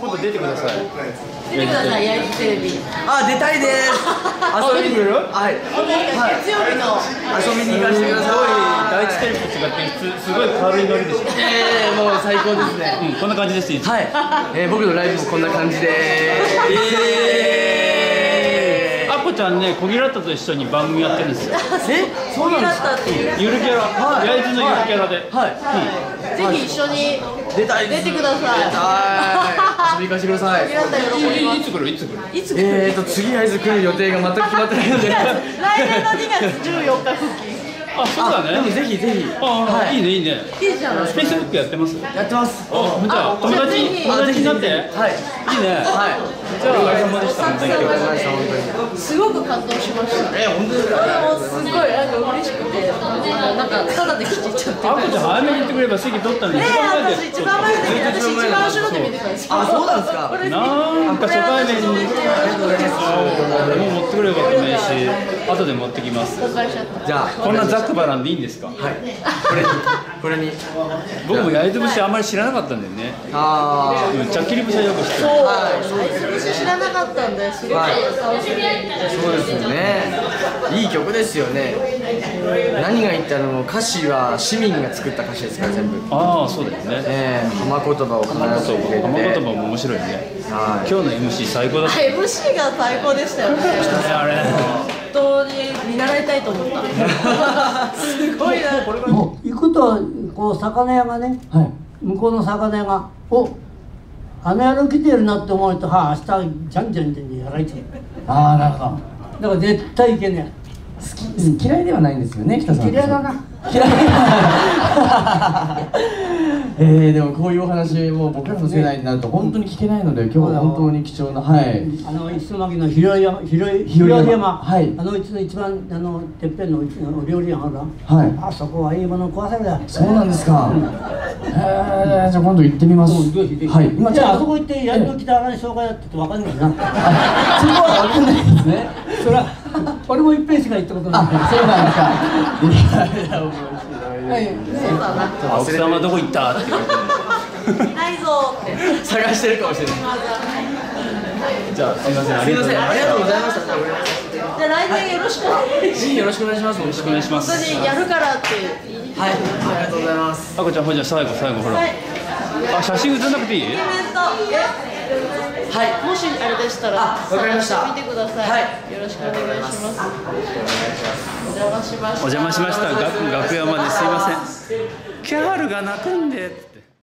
今度出てください。出てください、焼きテレビ。あ出たいです。遊びに出てくれるはい。月曜日の。遊びに行かせてください。第一テレビと違ってすごい軽いノリでしょええもう最高ですね。うんこんな感じです。はい、えー、僕のライブもこんな感じでえー。あこちゃんね小ギラッタと一緒に番組やってるんですよ。え？そうなんですかっていう。ゆるキャラ。はい。焼津のゆるキャラで。はい。ぜひ一緒に出たいです。出てください。はい遊びに行かせてください。いつ来るいつ来るす。いつえーと次あいつ来る予定が全く決まってないので。来年の2月14日復帰。あそうだでもねぜひぜひ。ああはい。いいねいいね。いいじゃないフェイスブックやってます？やってます。あじゃあ友達じゃあぜひ友達になっていいね。はい。はいじゃあお疲れ様でした本当に本当にすごく感動しました。え本当ですか？すごいなんか嬉しくて、なんか？ただで来ちゃって。あこちゃん早めに言ってくれば席取ったのにねえ、一番前で。私一番前で、私一番後ろで見てたんですよ。あそうなんですかなんか初対面にこれ私もう持ってくればよかったねし後で持ってきます。じゃあこんなザックバランでいいんですか？はい。これにこれに。僕も焼津節あんまり知らなかったんだよね。あう。んちゃっきり節はよく知ってるそう、はい私知らなかったんで、すごく楽しみに見てあそうですよね。いい曲ですよね。何が言ったらもう歌詞は市民が作った歌詞ですから全部。ああそうだよね。ええ浜言葉を必ずそう入れて。浜言葉も面白いね。はい。今日の MC 最高だった。ね MC が最高でしたよね。あれ。本当に見習いたいと思った。すごいな。もう行くとこう魚屋がね、向こうの魚屋が「おあの野郎来てるな」って思うと「はあ明日じゃんじゃんじゃんやられてるああなるほど。だから絶対行けね好き嫌いではないんですよね北さん。え嫌いだな。嫌い えー、でもこういうお話も僕らの世代になると本当に聞けないので今日は本当に貴重なはい。あの石巻の広い山広い広い山広い山。はい。あのうちの一番あのてっぺんのうちのお料理屋あるなはい。あそこはいいもの食わされだ。そうなんですか。へえじゃあ今度行ってみます。はい。今じゃああそここ行ってやるときたら紹介やってて分かんないな。そこは分かんないですね。それは俺も一遍しか行ったことないあそうなんですか。いやいや面はい。そうだな。奥さんはどこ行ったって言われてい。ない。ぞーって。探してるかもしれない。じゃあすみませんあすいまりがとうございません。ありがとうございましたじゃあ来年よろしくお願いします。よろしくお願いします。よろしくお願いしま本当にやるからって言いはい。ありがとうございますあこちゃんほいじゃあ最後最後ほら。はい。あ写真写んなくていい？イベント。はい。もしあれでしたら、あわかりました。探してください。はい。よろしくお願いします。お邪魔しました。お邪魔しました。楽楽屋まで。すいません。キャールが泣くんで